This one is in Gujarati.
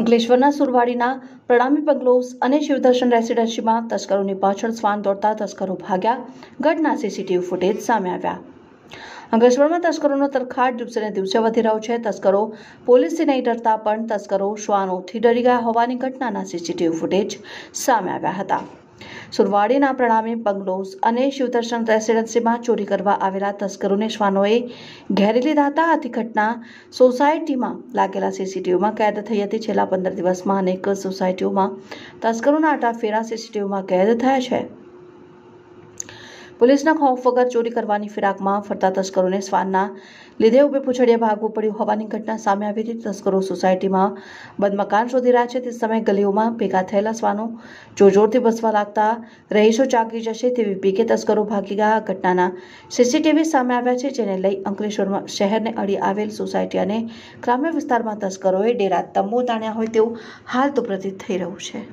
અંકલેશ્વરના સુરવાડીના પ્રણામી બંગલોઝ અને શિવદર્શન રેસિડેન્સીમાં તસ્કરોની પાછળ શ્વાન દોડતા તસ્કરો ભાગ્યા. ઘટના સીસીટીવી ફૂટેજ સામે આવ્યા. અંકલેશ્વરમાં તસ્કરોનો તરખાટ દિવસે ને દિવસે વધી રહ્યો છે. તસ્કરો પોલીસથી નહીં ડરતા, પણ તસ્કરો શ્વાનોથી ડરી ગયા હોવાની ઘટનાના સીસીટીવી ફૂટેજ સામે આવ્યા હતા. સુરવાડીના પ્રણામી બંગલોઝ અને શિવદર્શન રેસિડેન્સીમાં ચોરી કરવા આવેલા તસ્કરોને શ્વાનોએ ઘેરી લીધા હતા. આથી ઘટના સોસાયટીમાં લાગેલા સીસીટીવીમાં કેદ થઈ હતી. છેલ્લા પંદર દિવસમાં અનેક સોસાયટીઓમાં તસ્કરોના આટા ફેરા સીસીટીવીમાં કેદ થયા છે. પોલીસના ખોફ વગર ચોરી કરવાની ફિરાકમાં ફરતા તસ્કરોને શ્વાનના લીધે ઉભે પૂછડીએ ભાગવું પડ્યું હોવાની ઘટના સામે આવી હતી. તસ્કરો સોસાયટીમાં બંધ મકાન શોધી રહ્યા છે. તે સમયે ગલીઓમાં ભેગા થયેલા શ્વાનો જોરજોરથી બસવા લાગતા રહીશો ચાકી જશે તેવી પીકે તસ્કરો ભાગી ગયા. ઘટનાના સીસીટીવી સામે આવ્યા છે, જેને લઈ અંકલેશ્વરમાં શહેરને અડી આવેલ સોસાયટી અને ગ્રામ્ય વિસ્તારમાં તસ્કરોએ ડેરા તંબુ તાણ્યા હોય તેવું હાલ તો પ્રતીત થઈ રહ્યું છે.